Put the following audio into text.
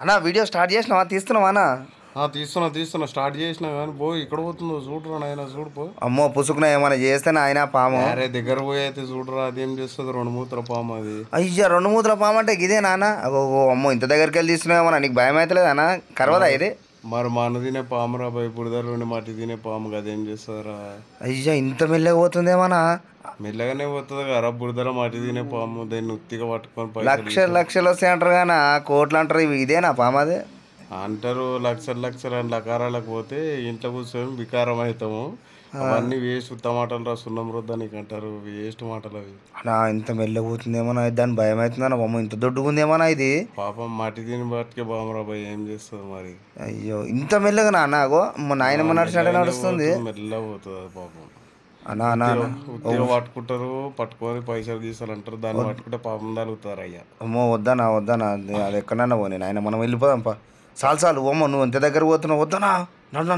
అన్న video start చేసినావా? తీస్తున్నావా అన్న? ఆ, తీస్తున్నా తీస్తున్నా. స్టార్ట్ చేసినా కానీ పో ఇక్కడ పోతుందో చూడరా నాయన చూడు పో. అమ్మో పుసుకున ఏమైనా చేస్తే ఆయన పాము? అరే దగ్గర పోయి అయితే చూడరా అదేం చేస్తుంది? రెండు మూత్ర పాము అది. అయ్యా రెండు మూతుల పాము అంటే ఇదే నాన్న అమ్మో ఇంత దగ్గరికి వెళ్ళి తీసుకున్నామన్నా నీకు భయం అవుతలేదు అన్న? కరవదా ఇది? మరి మన తినే పాము రా భయ బుడిదలు ఉండి మట్టి తినే పాము కదా ఏం చేస్తుందిరా అయ్యా ఇంత మెల్లగా పోతుందేమన్నా మెల్లగానే పోతుంది కదా బుడిదల మట్టి తినే పాము దాన్ని ఉత్తిగా పట్టుకొని పైసలు లక్షలు లక్షలు వస్తాయి అంటారు కానీ కోట్లు అంటారు ఇవి ఇదేనా పాము అది? అంటారు లక్షలు లక్షలు అని లకారాలకు పోతే ఇంట్లో కూర్చొని వికారం అవుతాము. అవన్నీ వేస్ట్ టమాటాలు రా సున్నం రుద్దానికి అంటారు. వేస్ట్ మాటలు అవి. అన్నా ఇంత మెల్లగా పోతుందేమన్నా దాని భయం అవుతుందన్న అమ్మో ఇంత దొడ్డుగా ఉందేమన్నా ఇది? పాపం మట్టి తిని బతికే బామరా భయ్ ఏం చేస్తుంది మరి? అయ్యో ఇంత మెల్లగా నాన్న అగో. మా నాయనమ్మ నడిచినట్టే నడుస్తుంది. మెల్లగా పోతుంది అది పాపం. అన్నా. ఉత్తిగా పట్టుకుంటారు పట్టుకొని పైసలు తీసారంటారు దాన్ని పట్టుకుంటే పాపం తగులుతారు అయ్యా. అమ్మో వద్దనా వద్దనా అది అది ఎక్కడన్నా పోనీ. నాయన మనం వెళ్ళిపోదాం పా చాలు చాలు ఓమ్మో నువ్వు ఇంత దగ్గర పోతున్నావు వద్దనా నన్ను